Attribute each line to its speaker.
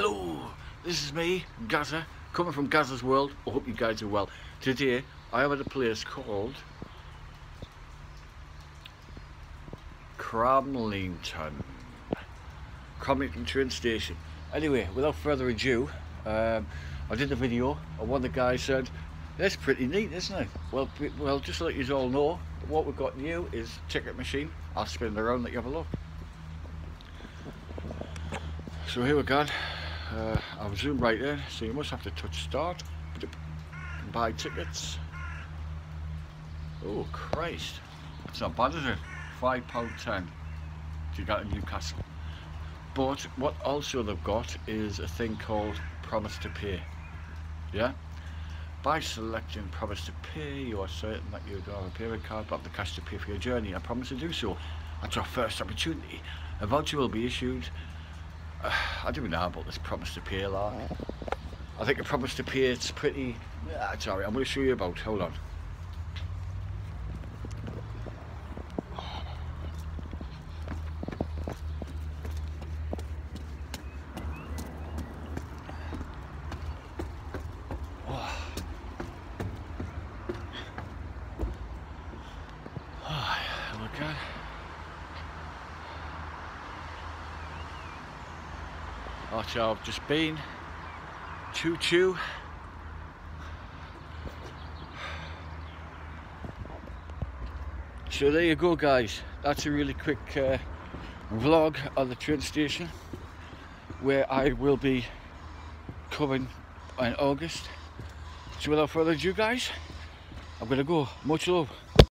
Speaker 1: Hello, this is me, Gazza, coming from Gazza's World. I hope you guys are well. Today, I am at a place called Cramlington. Cramlington train station. Anyway, without further ado, um, I did the video and one of the guys said, that's pretty neat, isn't it? Well, well, just to let you all know, what we've got new is ticket machine. I'll spin it around, let you have a look. So here we go. Uh, I've zoomed right in, so you must have to touch start. Buy tickets. Oh Christ, it's not bad, is it? Five pound ten. You got in Newcastle. But what also they've got is a thing called promise to pay. Yeah. By selecting promise to pay, you are certain that you don't have a payment card but the cash to pay for your journey. I promise to do so. At your first opportunity, a voucher will be issued. I don't know about this promise to pay lot. I think a promise to pay it's pretty. Sorry, I'm going to show you about. Hold on. Okay. That's where I've just been. Choo choo. So there you go guys. That's a really quick uh, vlog of the train station where I will be coming in August. So without further ado guys, I'm gonna go. Much love.